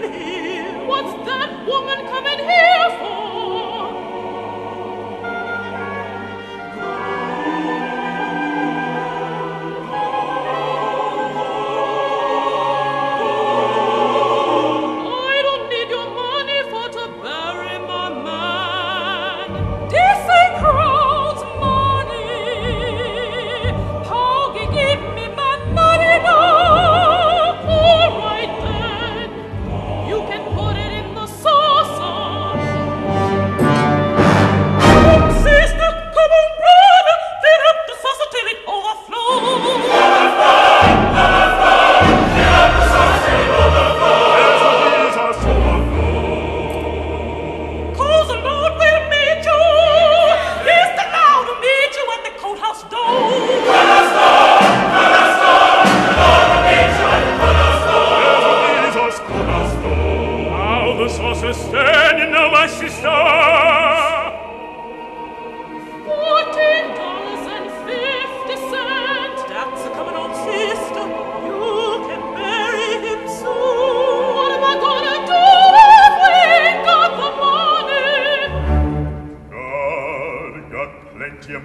coming here? What's that woman coming here?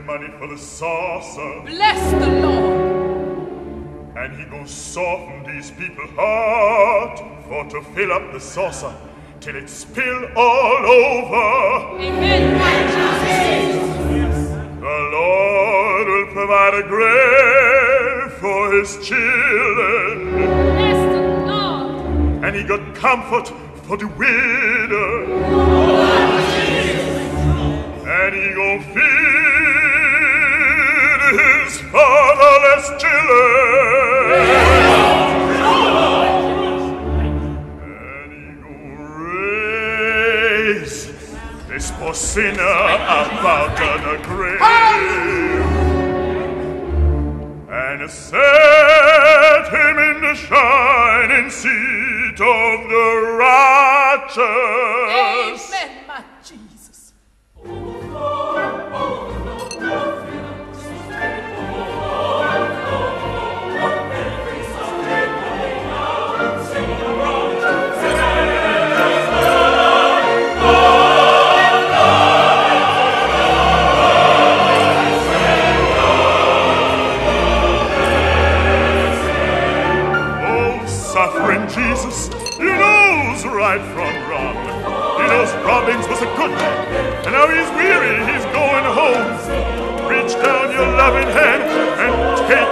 The saucer. Bless the Lord. And he goes soften these people heart for to fill up the saucer till it spill all over. Amen. The Lord will provide a grave for his children. Bless the Lord. And he got comfort for the widow. Oh, And he gon' feed his fatherless children. This poor sinner about the grave. And set him in the shining seat of the righteous. Knows right from wrong. He knows Robbins was a good man, and now he's weary, he's going home. Reach down your loving hand and take